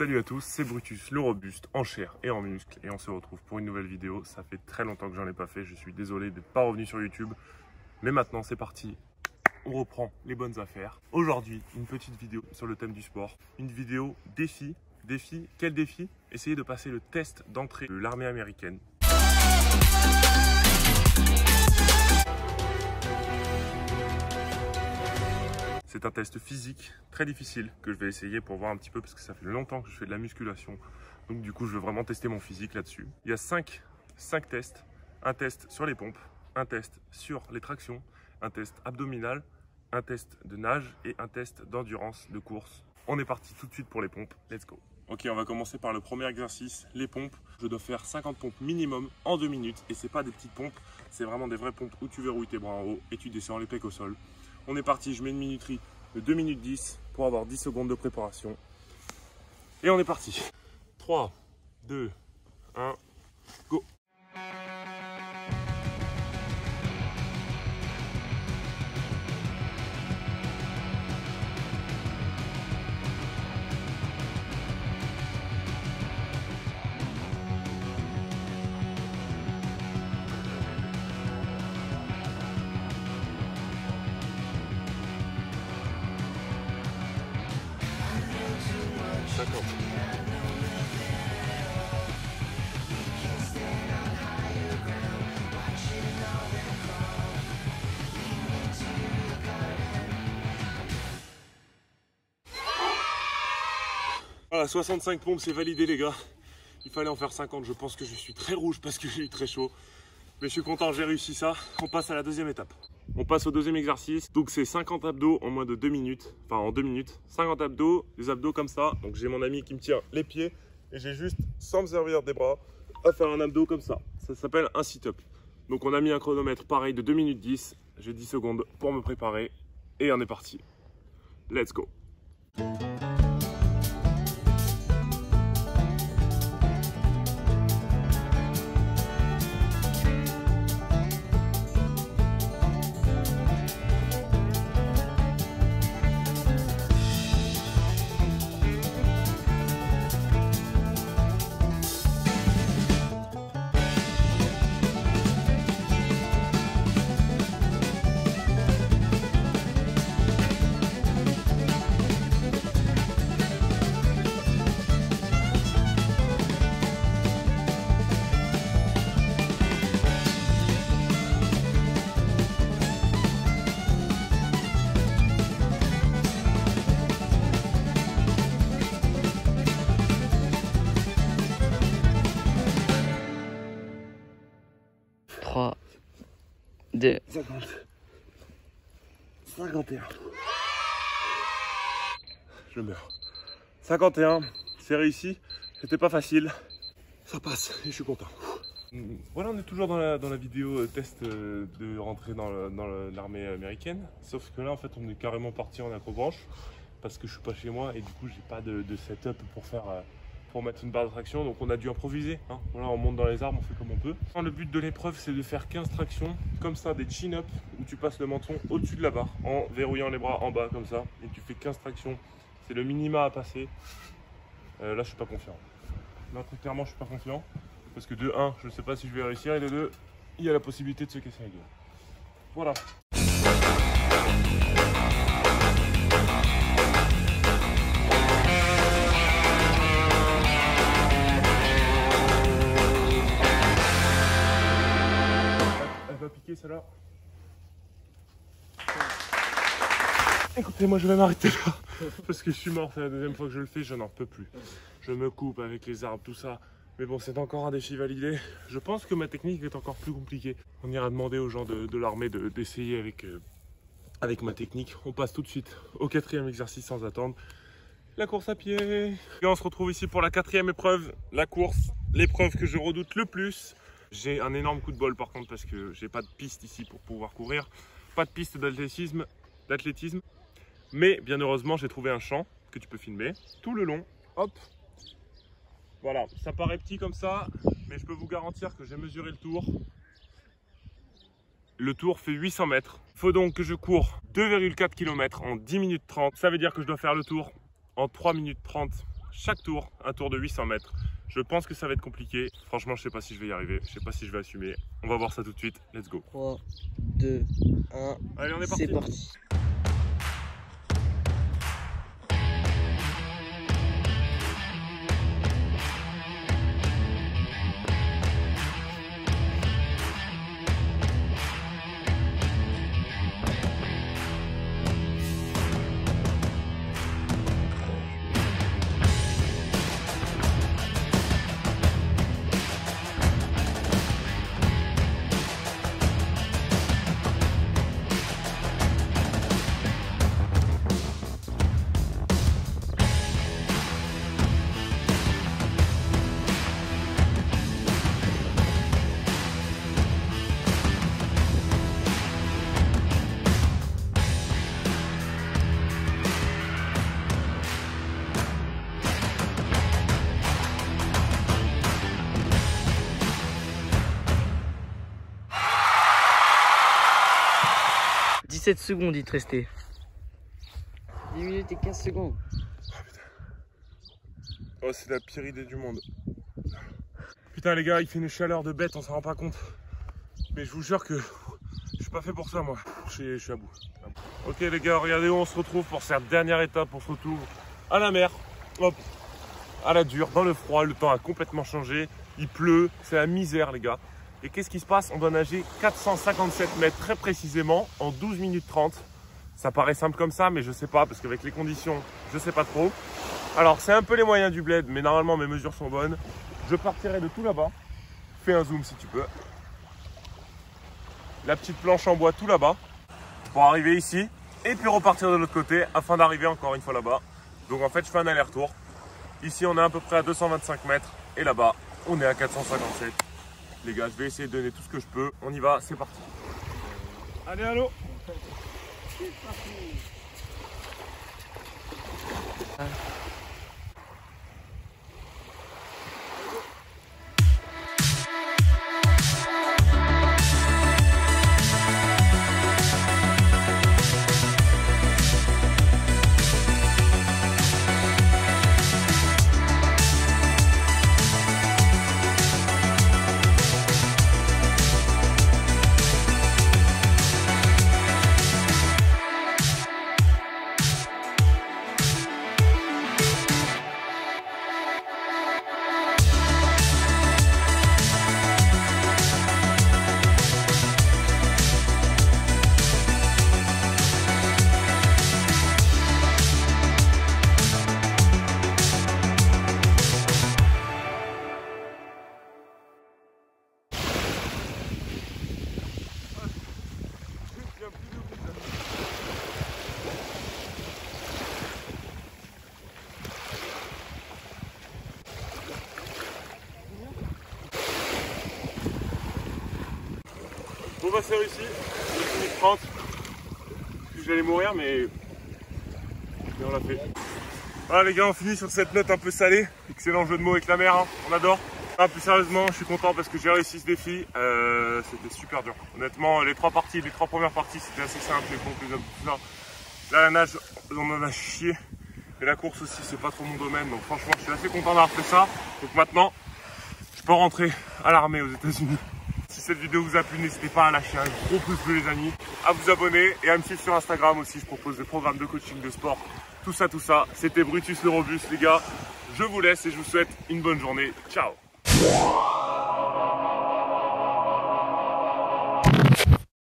Salut à tous, c'est Brutus, le robuste, en chair et en muscle, et on se retrouve pour une nouvelle vidéo. Ça fait très longtemps que j'en ai pas fait, je suis désolé d'être pas revenu sur YouTube, mais maintenant c'est parti. On reprend les bonnes affaires. Aujourd'hui, une petite vidéo sur le thème du sport, une vidéo défi. Défi, quel défi? Essayer de passer le test d'entrée de l'armée américaine. C'est un test physique très difficile que je vais essayer pour voir un petit peu parce que ça fait longtemps que je fais de la musculation. Donc du coup, je veux vraiment tester mon physique là-dessus. Il y a 5, 5 tests. Un test sur les pompes, un test sur les tractions, un test abdominal, un test de nage et un test d'endurance de course. On est parti tout de suite pour les pompes. Let's go. Ok, on va commencer par le premier exercice, les pompes. Je dois faire 50 pompes minimum en 2 minutes. Et c'est pas des petites pompes, c'est vraiment des vraies pompes où tu verrouilles tes bras en haut et tu descends les pecs au sol. On est parti, je mets une minuterie de 2 minutes 10 pour avoir 10 secondes de préparation. Et on est parti. 3, 2, 1, go. D'accord. Voilà, 65 pompes, c'est validé les gars. Il fallait en faire 50, je pense que je suis très rouge parce que j'ai eu très chaud. Mais je suis content, j'ai réussi ça. On passe à la deuxième étape. On passe au deuxième exercice. Donc c'est 50 abdos en moins de 2 minutes. Enfin en 2 minutes. 50 abdos, des abdos comme ça. Donc j'ai mon ami qui me tient les pieds. Et j'ai juste, sans me servir des bras, à faire un abdos comme ça. Ça s'appelle un sit-up. Donc on a mis un chronomètre pareil de 2 minutes 10. J'ai 10 secondes pour me préparer. Et on est parti. Let's go. 50, 51. Je meurs. 51, c'est réussi. C'était pas facile. Ça passe et je suis content. Voilà, on est toujours dans la, dans la vidéo euh, test euh, de rentrer dans l'armée américaine. Sauf que là, en fait, on est carrément parti en accrobranche parce que je suis pas chez moi et du coup, j'ai pas de setup pour faire euh, pour mettre une barre de traction, donc on a dû improviser. hein. Voilà, on monte dans les arbres, on fait comme on peut. Le but de l'épreuve, c'est de faire 15 tractions, comme ça, des chin-up, où tu passes le menton au-dessus de la barre, en verrouillant les bras en bas, comme ça, et tu fais 15 tractions. C'est le minima à passer. Euh, là, je suis pas confiant. Là, très clairement, je suis pas confiant, parce que de 1, je sais pas si je vais réussir, et de 2, il y a la possibilité de se casser la gueule. Voilà. Écoutez, moi je vais m'arrêter là. Parce que je suis mort, c'est la deuxième fois que je le fais, je n'en peux plus. Je me coupe avec les arbres, tout ça. Mais bon, c'est encore un défi validé. Je pense que ma technique est encore plus compliquée. On ira demander aux gens de, l'armée de- d'essayer avec, euh, avec ma technique. On passe tout de suite au quatrième exercice sans attendre. La course à pied. Et on se retrouve ici pour la quatrième épreuve, la course. L'épreuve que je redoute le plus. J'ai un énorme coup de bol par contre parce que j'ai pas de piste ici pour pouvoir courir. Pas de piste d'athlétisme. Mais bien heureusement, j'ai trouvé un champ que tu peux filmer tout le long. Hop. Voilà, ça paraît petit comme ça, mais je peux vous garantir que j'ai mesuré le tour. Le tour fait 800 mètres. Il faut donc que je cours 2,4 km en 10 minutes 30. Ça veut dire que je dois faire le tour en 3 minutes 30 chaque tour un tour de 800 mètres. Je pense que ça va être compliqué. Franchement, je sais pas si je vais y arriver. Je sais pas si je vais assumer. On va voir ça tout de suite. Let's go. 3, 2, 1. Allez, on est parti. C'est parti. « 17 secondes, il te restait. 10 minutes et 15 secondes. Oh, c'est la pire idée du monde. Putain, les gars, il fait une chaleur de bête, on s'en rend pas compte. Mais je vous jure que je suis pas fait pour ça, moi. Je suis, je suis à bout. Ok, les gars, regardez où on se retrouve pour cette dernière étape. On se retrouve à la mer. Hop, à la dure, dans le froid. Le temps a complètement changé. Il pleut, c'est la misère, les gars. Et qu'est-ce qui se passe? On doit nager 457 mètres très précisément en 12 minutes 30. Ça paraît simple comme ça, mais je sais pas, parce qu'avec les conditions, je sais pas trop. Alors, c'est un peu les moyens du bled, mais normalement, mes mesures sont bonnes. Je partirai de tout là-bas. Fais un zoom si tu peux. La petite planche en bois tout là-bas. Pour arriver ici. Et puis repartir de l'autre côté afin d'arriver encore une fois là-bas. Donc en fait, je fais un aller-retour. Ici, on est à peu près à 225 mètres. Et là-bas, on est à 457. Les gars, je vais essayer de donner tout ce que je peux. On y va, c'est parti. Allez, allô Je Bon bah c'est réussi, 2 minutes 30. J'allais mourir mais... mais on l'a fait. Voilà les gars, on finit sur cette note un peu salée. Excellent jeu de mots avec la mer, hein. on adore. Ah, plus sérieusement, je suis content parce que j'ai réussi ce défi. Euh, c'était super dur. Honnêtement, les trois parties, les trois premières parties, c'était assez simple, les hommes, tout ça. Là, la nage, on en a chié. Et la course aussi, c'est pas trop mon domaine. Donc franchement, je suis assez content d'avoir fait ça. Donc maintenant, je peux rentrer à l'armée aux États-Unis. Si cette vidéo vous a plu, n'hésitez pas à lâcher un gros pouce bleu les amis, à vous abonner et à me suivre sur Instagram aussi. Je propose des programmes de coaching de sport, tout ça, tout ça. C'était Brutus le Robus les gars. Je vous laisse et je vous souhaite une bonne journée. Ciao